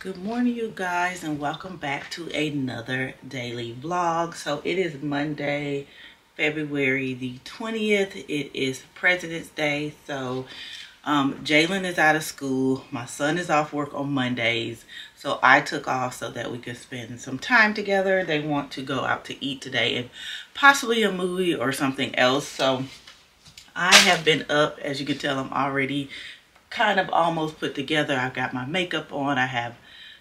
good morning you guys and welcome back to another daily vlog. So it is monday february the 20th it is president's day so um jalen is out of school. My son is off work on mondays. So i took off so that we could spend some time together. They want to go out to eat today and possibly a movie or something else. So i have been up as you can tell i'm already kind of almost put together. I've got my makeup on. I have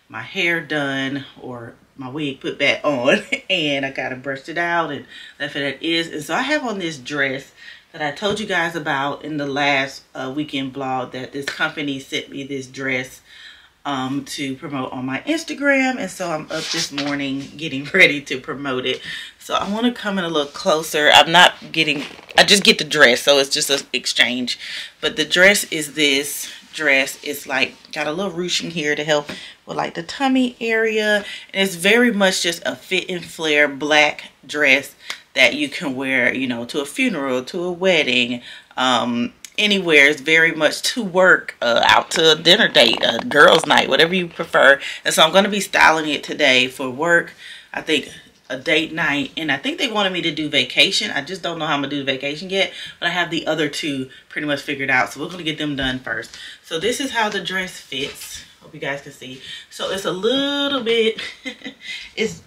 my hair done or my wig put back on and I got to brushed it out and left it as is. And so I have on this dress that I told you guys about in the last uh, weekend blog that this company sent me this dress um, to promote on my Instagram. And so I'm up this morning getting ready to promote it. So I want to come in a little closer. I'm not getting, I just get the dress. So it's just an exchange. But the dress is this dress. It's like got a little ruching here to help with like the tummy area. And it's very much just a fit and flare black dress that you can wear, you know, to a funeral, to a wedding, um, anywhere. It's very much to work, uh, out to a dinner date, a girls' night, whatever you prefer. And so I'm going to be styling it today for work. I think a date night and I think they wanted me to do vacation. I just don't know how I'm gonna do vacation yet, but I have the other two pretty much figured out. So we're gonna get them done first. So this is how the dress fits. Hope you guys can see. So it's a little bit, it's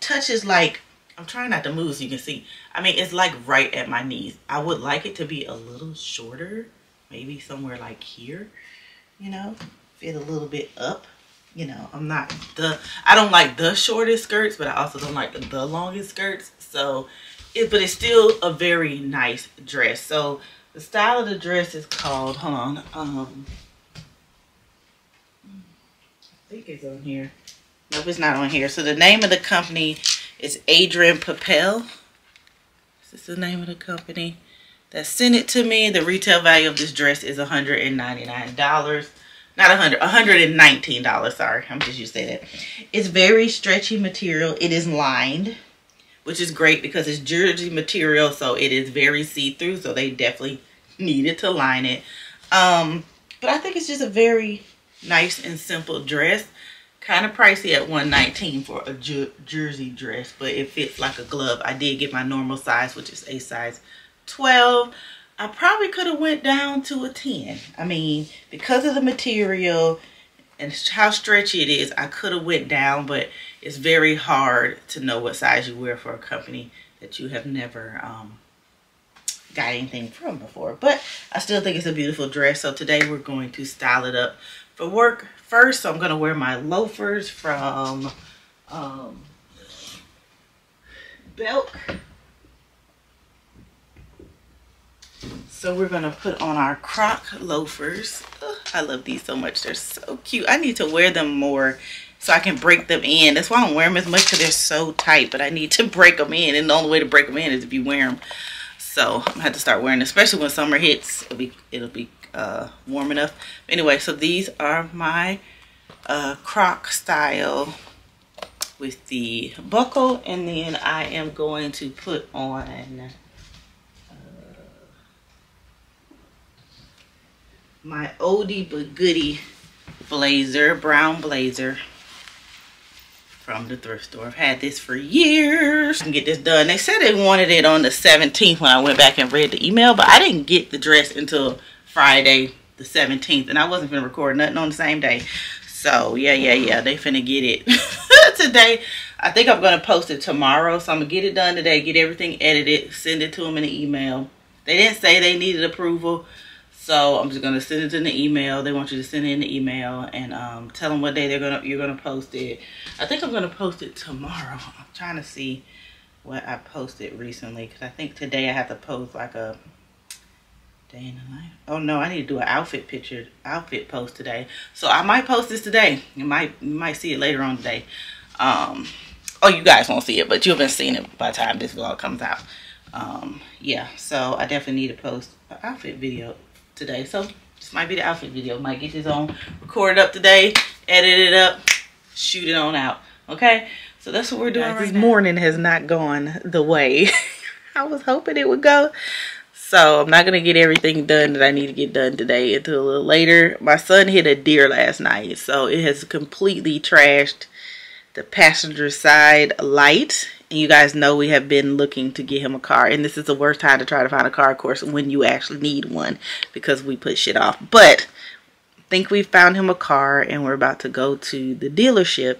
touches like, I'm trying not to move so you can see. I mean, it's like right at my knees. I would like it to be a little shorter, maybe somewhere like here, you know, fit a little bit up you know, I'm not the, I don't like the shortest skirts, but I also don't like the, longest skirts. So, it, but it's still a very nice dress. So, the style of the dress is called, hold on, um, I think it's on here. Nope, it's not on here. So, the name of the company is Adrianna Papell. Is this the name of the company that sent it to me? The retail value of this dress is $199 not a hundred, a hundred and nineteen dollars. Sorry, I'm just to say that. It's very stretchy material. It is lined, which is great because it's jersey material, so it is very see-through. So they definitely needed to line it. Um, but I think it's just a very nice and simple dress. Kind of pricey at 119 for a jersey dress, but it fits like a glove. I did get my normal size, which is a size 12. I probably could have went down to a 10. I mean, because of the material and how stretchy it is, I could have went down, but it's very hard to know what size you wear for a company that you have never um, got anything from before. But I still think it's a beautiful dress. So today we're going to style it up for work first. So I'm going to wear my loafers from um, Belk. So we're to put on our croc loafers. I love these so much. They're so cute. I need to wear them more so I can break them in. That's why I don't wear them as much because they're so tight. But I need to break them in. And the only way to break them in is if you wear them. So I'm to have to start wearing them. Especially when summer hits. It'll be, it'll be uh, warm enough. Anyway, so these are my uh, croc style with the buckle. And then I am going to put on my oldie but goodie blazer, brown blazer from the thrift store. I've had this for years. Get this done. They said they wanted it on the 17th when I went back and read the email, but I didn't get the dress until Friday the 17th, and I wasn't gonna record nothing on the same day. So yeah, yeah, yeah, they finna get it today. I think I'm gonna post it tomorrow, so I'm gonna get it done today, get everything edited, send it to them in an email. They didn't say they needed approval. So I'm just gonna send it in the email. They want you to send it in the email and um, tell them what day they're gonna you're gonna post it. I think I'm gonna post it tomorrow. I'm trying to see what I posted recently because I think today I have to post like a day in the life. Oh no, I need to do an outfit picture, outfit post today. So I might post this today. You might you might see it later on today. Um, oh, you guys won't see it, but you'll be seeing it by the time this vlog comes out. Um, yeah, so I definitely need to post an outfit video today. So this might be the outfit video. Might get his own recorded up today, edit it up, shoot it on out. Okay, so that's what we're doing right This now. morning has not gone the way I was hoping it would go. So I'm not going to get everything done that I need to get done today until a little later. My son hit a deer last night. So it has completely trashed the passenger side light. You guys know we have been looking to get him a car. And this is the worst time to try to find a car, of course, when you actually need one. Because we put shit off. But I think we found him a car and we're about to go to the dealership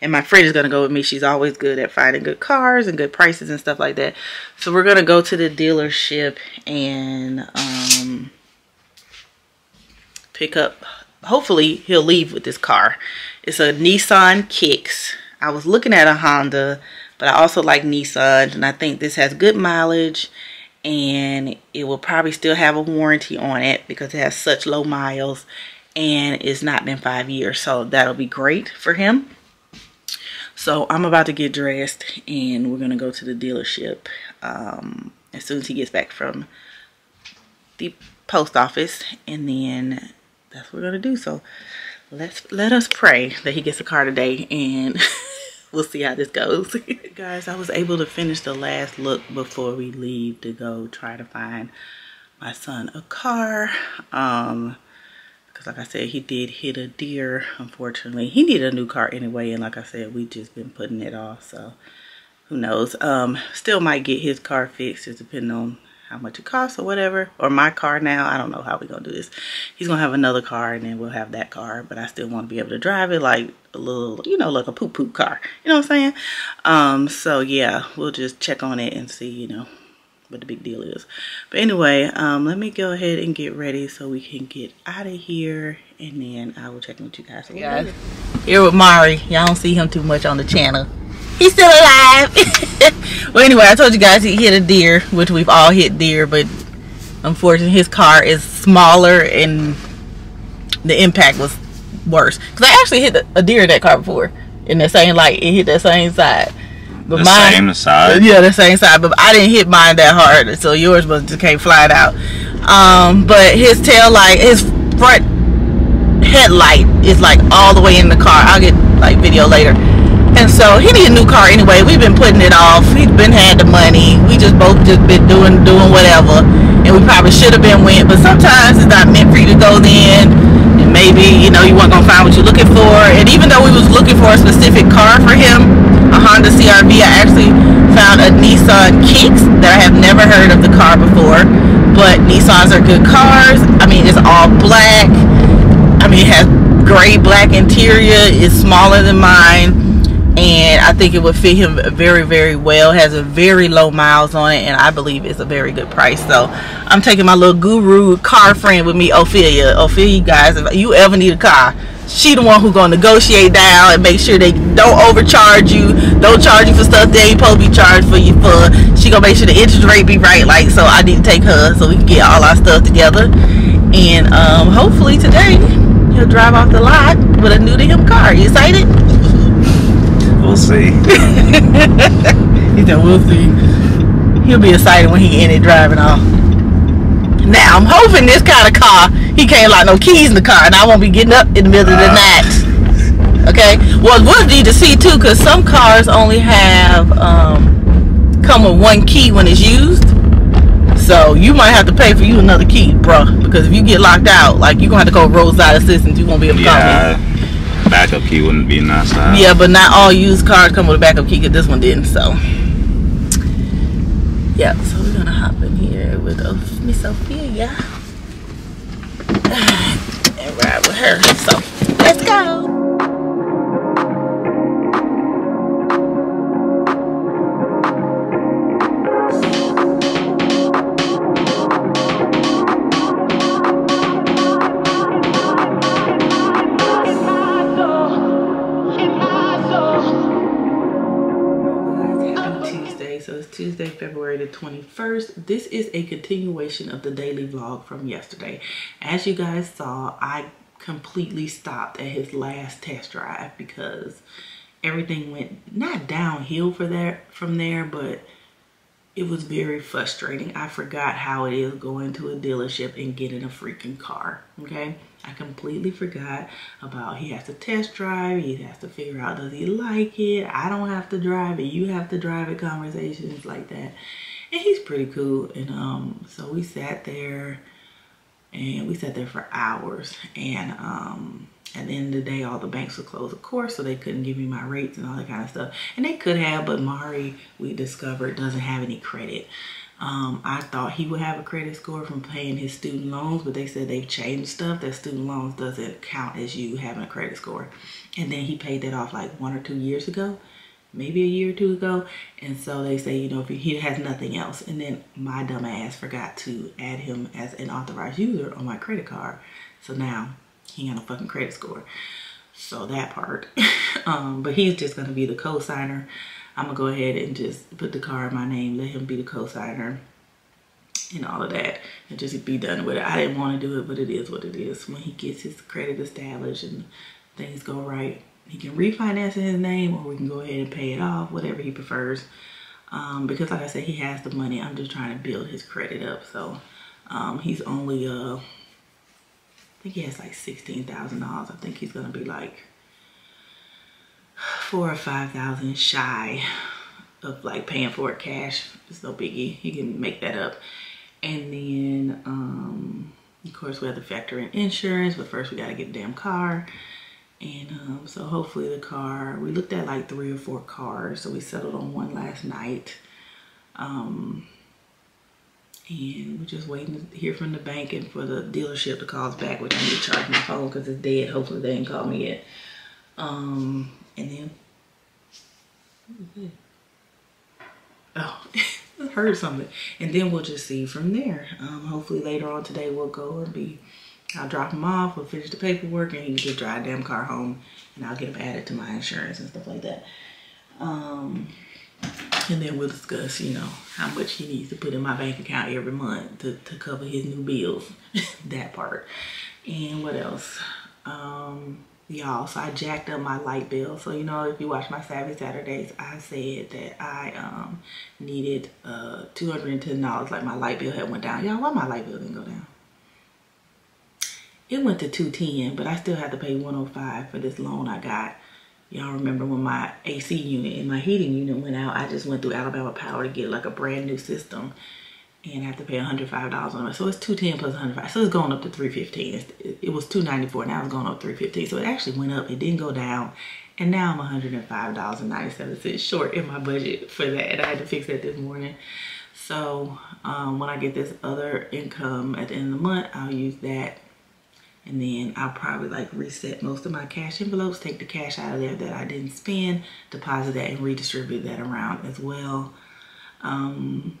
and my friend is going to go with me. She's always good at finding good cars and good prices and stuff like that. So we're going to go to the dealership and um, pick up. Hopefully he'll leave with this car. It's a Nissan Kicks. I was looking at a Honda, but I also like Nissan. And I think this has good mileage. And it will probably still have a warranty on it because it has such low miles. And it's not been five years. So that'll be great for him. So I'm about to get dressed and we're to go to the dealership um, as soon as he gets back from the post office. And then that's what we're to do. So let's let us pray that he gets a car today and we'll see how this goes. Guys, I was able to finish the last look before we leave to go try to find my son a car. Um, because like I said, he did hit a deer, unfortunately. He needed a new car anyway, and like I said, we just been putting it off, so who knows. Um, still might get his car fixed, just depending on how much it costs or whatever. Or my car now, I don't know how we're gonna do this. He's gonna have another car, and then we'll have that car, but I still want to be able to drive it like a little, you know, like a poop poop car. You know what I'm saying? Um, so yeah, we'll just check on it and see, you know, what the big deal is. But anyway, um, let me go ahead and get ready so we can get out of here. And then I will check in with you guys. Guys, here with Mari. Y'all don't see him too much on the channel. He's still alive. well, anyway, I told you guys he hit a deer, which we've all hit deer. But unfortunately, his car is smaller and the impact was worse. Because I actually hit a deer in that car before. In the same, like, it hit that same side. But the mine, same side. Yeah, the same side. But I didn't hit mine that hard, so yours was just came flying out. Um, but his tail light, his front headlight is like all the way in the car. I'll get like video later. And so he need a new car anyway. We've been putting it off. He's been had the money. We just both just been doing doing whatever. And we probably should have been went, but sometimes it's not meant for you to go then. And maybe, you know, you weren't gonna find what you're looking for. And even though we was looking for a specific car for him, a Honda CRV. I actually found a Nissan Kicks that I have never heard of the car before. But Nissans are good cars. I mean, it's all black. I mean, it has gray black interior. It's smaller than mine. And I think it would fit him very, very well. Has a very low miles on it. And I believe it's a very good price. So I'm taking my little guru car friend with me, Ophelia. Ophelia, guys, if you ever need a car, she the one who gonna negotiate down and make sure they don't overcharge you, don't charge you for stuff they ain't supposed to be charged for you for. She gonna make sure the interest rate be right. Like so, I need to take her so we can get all our stuff together, and um, hopefully today he'll drive off the lot with a new to him car. You excited? We'll see. he said we'll see. He'll be excited when he in it driving off. Now I'm hoping this kind of car he can't lock no keys in the car, and I won't be getting up in the middle of the night. Okay. Well, we'll need to see too, cause some cars only have um, come with one key when it's used. So you might have to pay for you another key, bruh. Because if you get locked out, like you're gonna have to call roadside assistance. You won't be able to yeah, come in. Backup key wouldn't be nice. Yeah, but not all used cars come with a backup key. Cause this one didn't. So yeah. So we're gonna hop in here with uh, Miss Ophelia and ride with her. So let's go. 21st. This is a continuation of the daily vlog from yesterday. As you guys saw, I completely stopped at his last test drive because everything went not downhill for that from there, but it was very frustrating. I forgot how it is going to a dealership and getting a freaking car, okay? I completely forgot about he has to test drive, he has to figure out does he like it, I don't have to drive it, you have to drive it, conversations like that. And he's pretty cool. And um, so we sat there, and we sat there for hours. And um, at the end of the day, all the banks were closed, of course, so they couldn't give me my rates and all that kind of stuff. And they could have, but Mari, we discovered, doesn't have any credit. Um, I thought he would have a credit score from paying his student loans, but they said they've changed stuff that student loans doesn't count as you having a credit score. And then he paid that off like one or two years ago, maybe a year or two ago. And so they say, you know, if he has nothing else. And then my dumb ass forgot to add him as an authorized user on my credit card. So now he got a fucking credit score. So that part. um, but he's just gonna be the co-signer. I'm gonna go ahead and just put the car in my name, let him be the co-signer and all of that and just be done with it. I didn't want to do it, but it is what it is. When he gets his credit established and things go right, he can refinance in his name or we can go ahead and pay it off, whatever he prefers. Um, because like I said, he has the money. I'm just trying to build his credit up. So um, he's only, uh, I think he has like $16,000. I think he's going to be like four or five thousand shy of like paying for it cash. It's no biggie. He can make that up. And then, um, of course, we have to factor in insurance, but first we got to get a damn car. And um, so hopefully the car, we looked at like three or four cars. So we settled on one last night. Um, and we're just waiting to hear from the bank and for the dealership to call us back, which I need to charge my phone because it's dead. Hopefully they didn't call me yet. Um, and then, oh, heard something. And then we'll just see from there. Um, hopefully later on today we'll go and be, I'll drop him off, we'll finish the paperwork, and he can just drive damn car home, and I'll get him added to my insurance and stuff like that. Um, and then we'll discuss, you know, how much he needs to put in my bank account every month to, to cover his new bills, that part. And what else? Um, y'all so i jacked up my light bill so you know if you watch my savvy saturdays i said that i um needed uh 210 dollars like my light bill had went down y'all why my light bill didn't go down it went to 210 but i still had to pay 105 for this loan i got y'all remember when my ac unit and my heating unit went out i just went through alabama power to get like a brand new system and I have to pay $105 on it. So it's 210 plus 105. So it's going up to 315. It, was 294. Now it's going up 315. So it actually went up. It didn't go down. And now I'm $105.97 short in my budget for that. And I had to fix that this morning. So um, when I get this other income at the end of the month, I'll use that. And then I'll probably like reset most of my cash envelopes, take the cash out of there that I didn't spend, deposit that and redistribute that around as well. Um,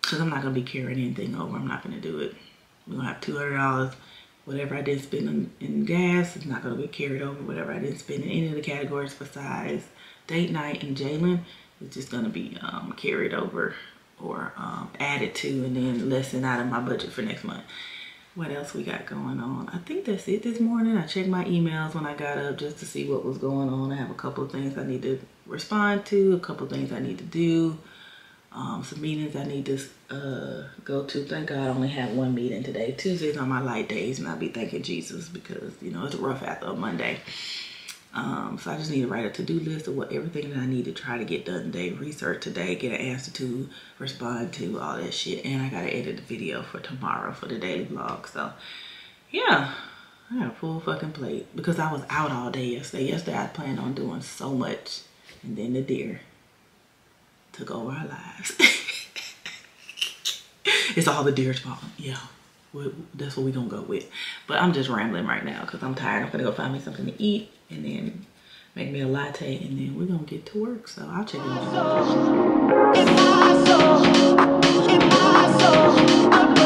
because I'm not to be carrying anything over. I'm not to do it. We're to have $200. Whatever I didn't spend in, in gas is not to be carried over. Whatever I didn't spend in any of the categories besides date night and Jalen is just to be um, carried over or um, added to and then lessened out of my budget for next month. What else we got going on? I think that's it this morning. I checked my emails when I got up just to see what was going on. I have a couple of things I need to respond to, a couple of things I need to do um, some meetings I need to uh, go to. Thank God I only have one meeting today. Tuesdays are my light days and I'll be thanking Jesus because, you know, it's a rough after Monday. Um, so I just need to write a to-do list of what everything that I need to try to get done today, research today, get an answer to, respond to, all that shit. And I gotta edit the video for tomorrow for the daily vlog. So yeah, I got a full fucking plate because I was out all day yesterday. Yesterday I planned on doing so much and then the deer took over our lives. it's all the deer's fault. Yeah, that's what we gonna go with. But I'm just rambling right now because I'm tired. I'm gonna go find me something to eat and then make me a latte and then we're gonna get to work. So I'll check you sometimes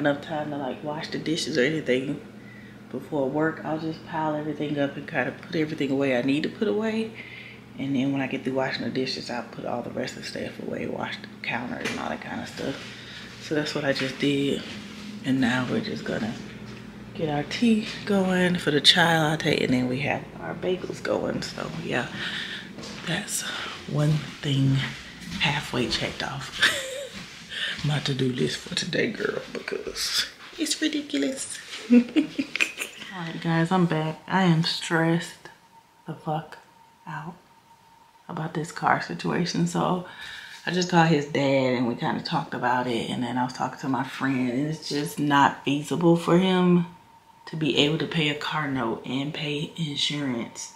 enough time to like wash the dishes or anything before work, I'll just pile everything up and kind of put everything away I need to put away. And then when I get through washing the dishes, I'll put all the rest of the stuff away, wash the counters and all that kind of stuff. So that's what I just did. And now we're just gonna get our tea going for the chai latte and then we have our bagels going. So yeah, that's one thing halfway checked off. my to-do list for today, girl, because it's ridiculous. Alright guys, I'm back. I am stressed the fuck out about this car situation. So I just called his dad and we kind of talked about it. And then I was talking to my friend and it's just not feasible for him to be able to pay a car note and pay insurance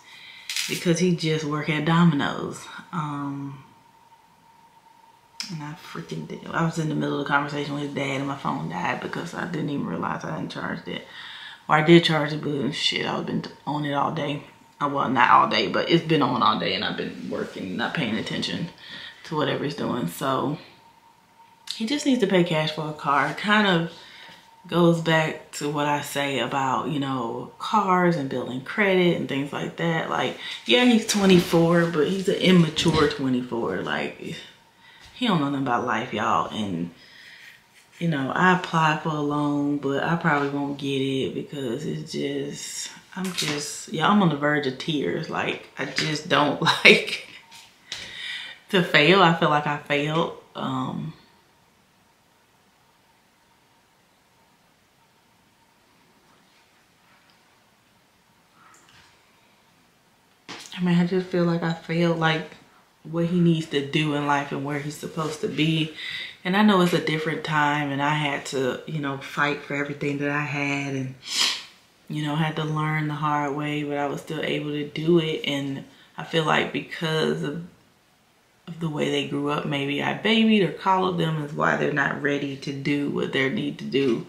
because he just work at Domino's. Um, and I freaking did. I was in the middle of the conversation with his dad and my phone died because I didn't even realize I hadn't charged it. Or I did charge it, but shit, I've been on it all day. Uh, well, not all day, but it's been on all day and I've been working, not paying attention to whatever he's doing. So he just needs to pay cash for a car. Kind of goes back to what I say about, you know, cars and building credit and things like that. Like, yeah, he's 24, but he's an immature 24. Like, he don't know nothing about life, y'all. And you know, I applied for a loan, but I probably won't get it because it's just, I'm just, yeah, I'm on the verge of tears. Like, I just don't like to fail. I feel like I failed. Um, I mean, I just feel like I failed, like what he needs to do in life and where he's supposed to be and I know it's a different time and I had to, you know, fight for everything that I had and, you know, had to learn the hard way, but I was still able to do it. And I feel like because of, of the way they grew up, maybe I babied or coddled them is why they're not ready to do what they need to do.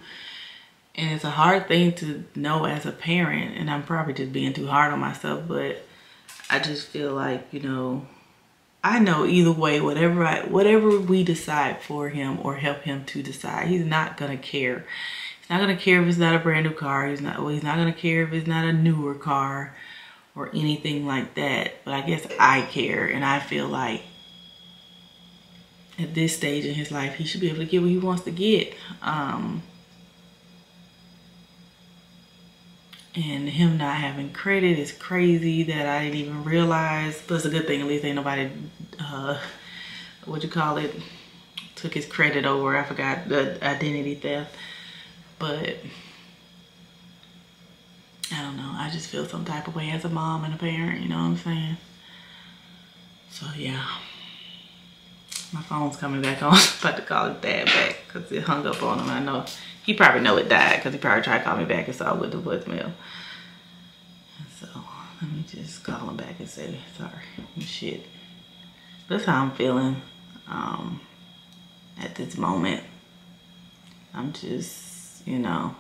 And it's a hard thing to know as a parent, and I'm probably just being too hard on myself, but I just feel like, you know, I know either way, whatever I, whatever we decide for him or help him to decide, he's not gonna care. He's not gonna care if it's not a brand new car. He's not. Well, he's not gonna care if it's not a newer car or anything like that. But I guess I care, and I feel like at this stage in his life, he should be able to get what he wants to get. Um, and him not having credit is crazy that I didn't even realize. But it's a good thing at least ain't nobody, uh, what you call it, took his credit over. I forgot the identity theft. But I don't know. I just feel some type of way as a mom and a parent, you know what I'm saying? So yeah. My phone's coming back on. I'm about to call his dad back because it hung up on him. I know he probably know it died because he probably tried to call me back and saw with the voicemail. So let me just call him back and say sorry shit. That's how I'm feeling um, at this moment. I'm just, you know,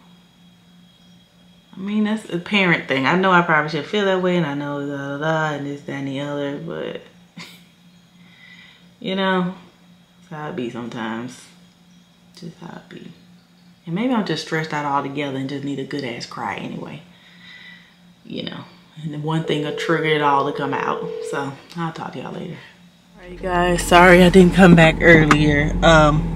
I mean, that's a parent thing. I know I probably should feel that way and I know da da da and this, that, and the other, but you know, that's how it be sometimes. Just how it be. And maybe I'm just stressed out altogether and just need a good ass cry anyway. You know, and then one thing will trigger it all to come out. So I'll talk to y'all later. All right, guys, sorry I didn't come back earlier. Um,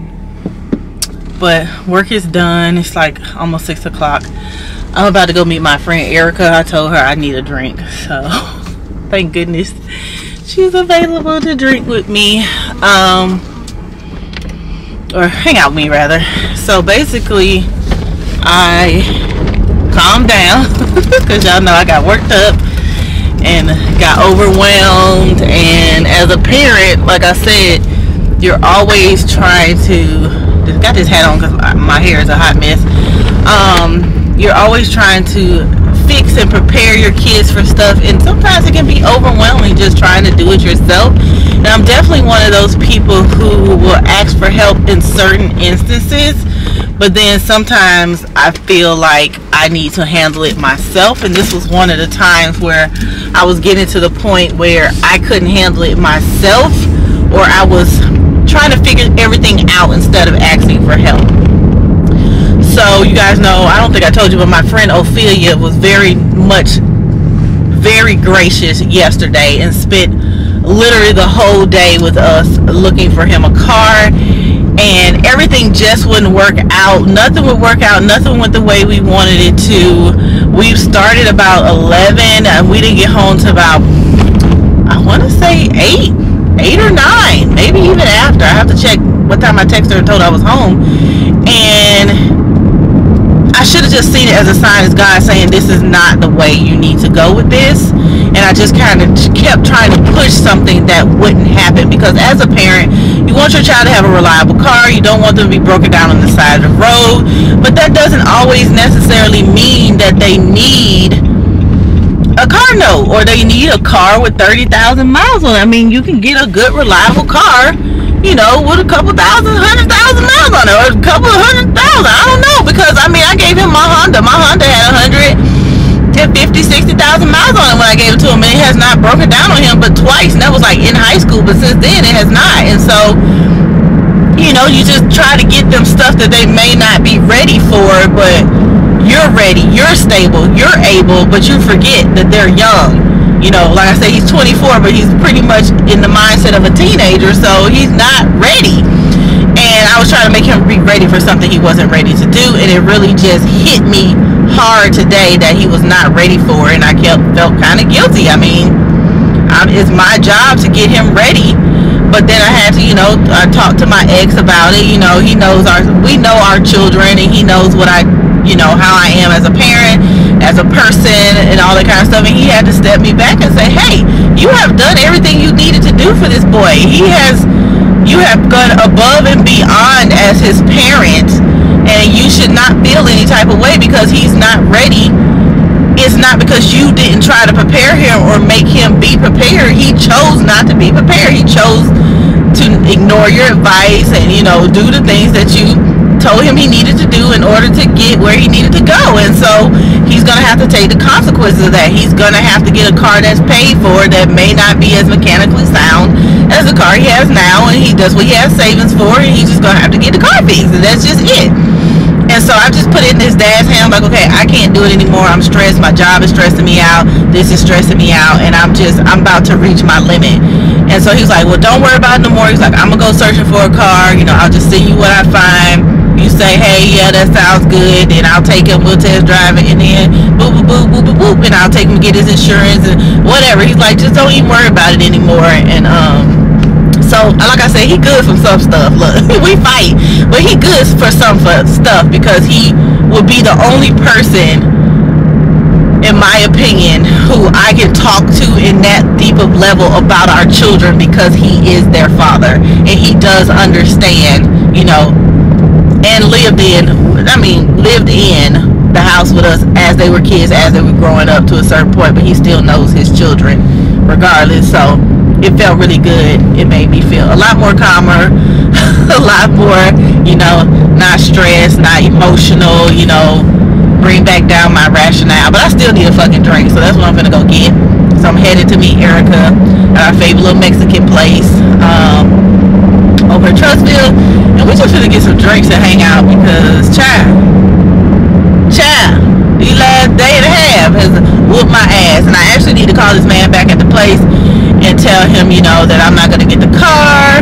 but work is done. It's like almost six o'clock. I'm about to go meet my friend Erica. I told her I need a drink. So thank goodness she's available to drink with me. Um, or hang out with me rather. So basically, I calmed down because y'all know I got worked up and got overwhelmed. And as a parent, like I said, you're always trying to. Got this hat on because my hair is a hot mess. Um, you're always trying to fix and prepare your kids for stuff. And sometimes it can be overwhelming just trying to do it yourself. And I'm definitely one of those people who will ask for help in certain instances but then sometimes I feel like I need to handle it myself. And this was one of the times where I was getting to the point where I couldn't handle it myself or I was trying to figure everything out instead of asking for help so you guys know, I don't think I told you, but my friend Ophelia was very much, very gracious yesterday and spent literally the whole day with us looking for him a car. And everything just wouldn't work out. Nothing would work out. Nothing went the way we wanted it to. We started about 11 and we didn't get home to about i want to say 8 8 or 9 maybe even after. I have to check what time i texted her and told her i was home. And I should have just seen it as a sign as God saying this is not the way you need to go with this. And I just kind of kept trying to push something that wouldn't happen because as a parent you want your child to have a reliable car. You don't want them to be broken down on the side of the road. But that doesn't always necessarily mean that they need a car note or they need a car with 30,000 miles on it. I mean you can get a good reliable car you know, with a couple thousand, hundred thousand miles on it, or a couple of hundred thousand. I don't know because I mean, I gave him my Honda. My Honda had a hundred and fifty, sixty thousand miles on it when I gave it to him, and it has not broken down on him but twice, and that was like in high school. But since then, it has not, and so. You know, you just try to get them stuff that they may not be ready for, but you're ready, you're stable, you're able, but you forget that they're young you know, like I say, he's 24, but he's pretty much in the mindset of a teenager, so he's not ready. And I was trying to make him be ready for something he wasn't ready to do, and it really just hit me hard today that he was not ready for, and I kept felt kind of guilty. I mean, um, it's my job to get him ready, but then I had to, you know, I talked to my ex about it. You know, he knows our, we know our children, and he knows what I you know, how I am as a parent, as a person, and all that kind of stuff. And he had to step me back and say, hey, you have done everything you needed to do for this boy. He has, you have gone above and beyond as his parent, and you should not feel any type of way because he's not ready. It's not because you didn't try to prepare him or make him be prepared. He chose not to be prepared. He chose to ignore your advice and, you know, do the things that you told him he needed to do in order to get where he needed to go. And so he's going to have to take the consequences of that. He's going to have to get a car that's paid for that may not be as mechanically sound as the car he has now. And he does what he has savings for. And he's just going to have to get the car fixed. And that's just it. And so I just put it in his dad's hand. like, okay, I can't do it anymore. I'm stressed. My job is stressing me out. This is stressing me out. And I'm just, I'm about to reach my limit. And so he's like, well, don't worry about it no more. He's like, I'm going to go searching for a car. You know, I'll just send you what I find you say, hey, yeah, that sounds good, then I'll take him, we'll test drive it, and then boop, boop, boop, boop, boop, boop, and I'll take him get his insurance and whatever. He's like, just don't even worry about it anymore. And um, so, like I said, he good for some stuff. Look, we fight, but he good for some stuff because he will be the only person in my opinion, who I can talk to in that deep of level about our children because he is their father and he does understand, you know, and lived in, I mean, lived in the house with us as they were kids, as they were growing up to a certain point, but he still knows his children regardless. So it felt really good. It made me feel a lot more calmer, a lot more, you know, not stressed, not emotional, you know, bring back down my rationale. But I still need a fucking drink, so that's what I'm gonna go get. So I'm headed to meet Erica at our favorite little Mexican place. Um, over in Trussville. And we just gonna get some drinks and hang out because child, child, the last day and a half has whooped my ass. And I actually need to call this man back at the place and tell him, you know, that I'm not gonna get the car.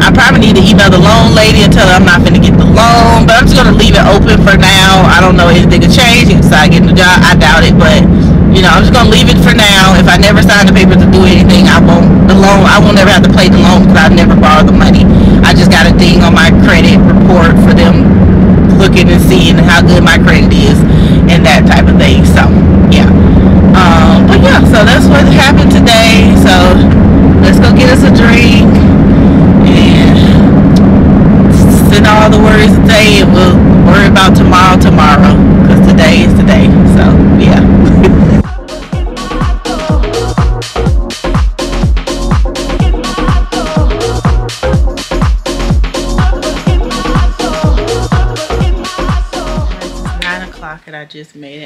I probably need to email the loan lady and tell her I'm not gonna get the loan, but I'm just gonna leave it open for now. I don't know anything could change. He decide getting the job. I doubt it, but you know, I'm just gonna leave it for now. If I never sign the paper to do anything, I won't the loan. I won't ever have to pay the loan because I've never borrowed the money. I just got a ding on my credit report for them looking and seeing how good my credit is and that type of thing. So yeah. Um, but yeah, so that's what happened today. So let's go get us a drink and send all the worries today and we'll worry about tomorrow tomorrow because today is today.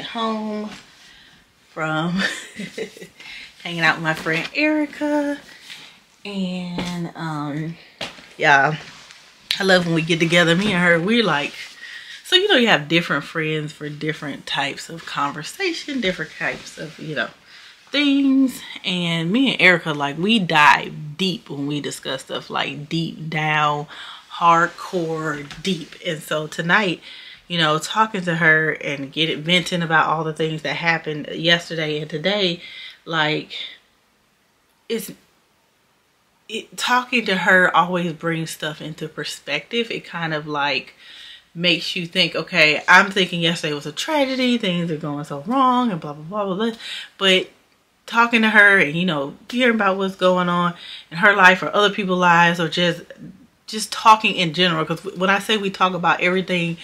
Home from hanging out with my friend Erica. And um yeah, I love when we get together. Me and her, we're like So, you know, you have different friends for different types of conversation, different types of, you know, things. And me and Erica, like, we dive deep when we discuss stuff, like deep down, hardcore deep. And so tonight, you know, talking to her and get it venting about all the things that happened yesterday and today, like, it's it talking to her always brings stuff into perspective. It kind of like makes you think, okay, I'm thinking yesterday was a tragedy, things are going so wrong and blah blah blah blah blah. But talking to her and you know, hearing about what's going on in her life or other people's lives or just just talking in general because when I say we talk about everything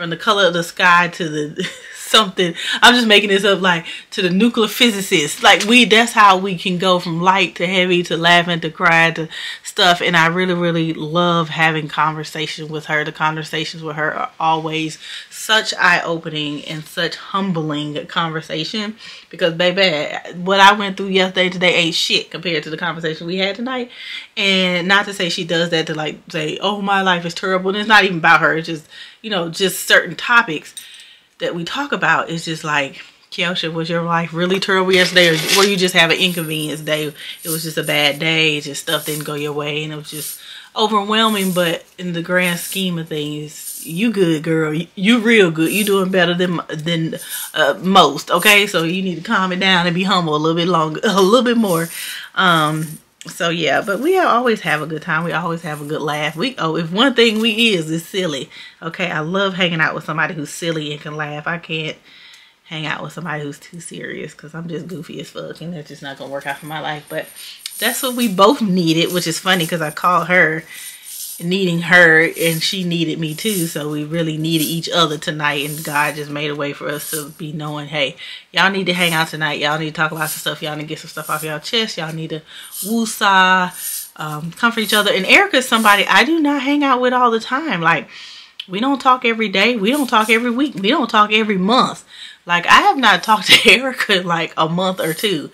from the color of the sky to the something. I'm just making this up like to the nuclear physicist like we that's how we can go from light to heavy to laughing to crying to stuff. And i really really love having conversations with her. The conversations with her are always such eye-opening and such humbling conversation. Because baby what i went through yesterday today ain't shit compared to the conversation we had tonight. And not to say she does that to like say oh my life is terrible. And it's not even about her. It's just you know just certain topics that we talk about is just like, Keoshia, was your life really terrible yesterday or were you just have an inconvenience day? It was just a bad day. Just stuff didn't go your way and it was just overwhelming. But in the grand scheme of things, you good, girl. You real good. You doing better than than uh, most. Okay, so you need to calm it down and be humble a little bit longer, a little bit more. Um, so yeah but we always have a good time. We always have a good laugh. We oh if one thing we is is silly. Okay i love hanging out with somebody who's silly and can laugh. I can't hang out with somebody who's too serious because i'm just goofy as fuck and that's just not gonna work out for my life. But that's what we both needed which is funny because i called her needing her and she needed me too so we really needed each other tonight and god just made a way for us to be knowing hey y'all need to hang out tonight. Y'all need to talk about some stuff. Y'all need to get some stuff off y'all chest. Y'all need to woosah um, comfort each other. And erica's somebody i do not hang out with all the time. Like we don't talk every day. We don't talk every week. We don't talk every month. Like I have not talked to Erica like a month or two.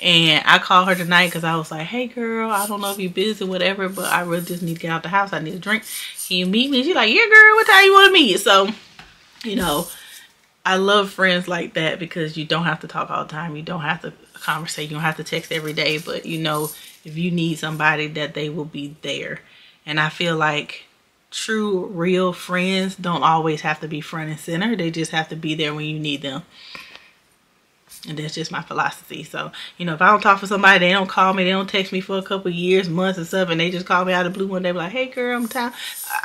And I called her tonight because I was like, hey girl, I don't know if you're busy or whatever, but I really just need to get out the house. I need a drink. Can you meet me? She's like, yeah girl, what time you want to meet? So, you know, I love friends like that because you don't have to talk all the time. You don't have to conversate. You don't have to text every day. But you know, if you need somebody that they will be there. And I feel like true real friends don't always have to be front and center they just have to be there when you need them and that's just my philosophy. So you know if i don't talk to somebody they don't call me they don't text me for a couple years months and stuff and they just call me out of the blue one day like hey girl i'm tired.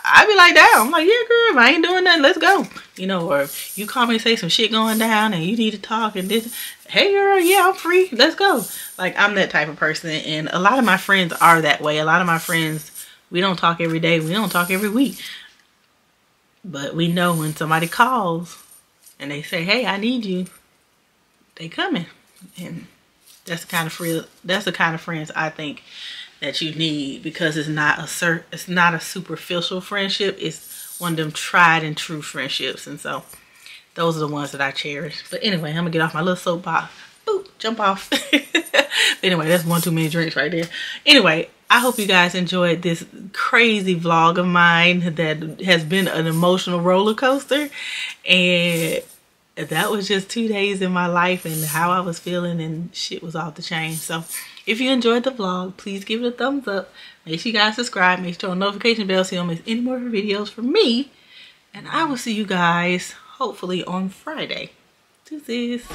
I be like that. I'm like yeah girl i ain't doing nothing let's go. You know or you call me and say some shit going down and you need to talk and this hey girl yeah i'm free let's go. Like i'm that type of person and a lot of my friends are that way. A lot of my friends we don't talk every day. We don't talk every week. But we know when somebody calls and they say, hey, I need you, they coming. And that's the kind of free that's the kind of friends I think that you need because it's not a it's not a superficial friendship. It's one of them tried and true friendships. And so those are the ones that I cherish. But anyway, I'm gonna get off my little soapbox. Boop, jump off. anyway, that's one too many drinks right there. Anyway, I hope you guys enjoyed this crazy vlog of mine that has been an emotional roller coaster. And that was just two days in my life and how I was feeling and shit was off the chain. So if you enjoyed the vlog, please give it a thumbs up. Make sure you guys subscribe. Make sure on notification bell so you don't miss any more videos from me. And I will see you guys hopefully on Friday. Deuces.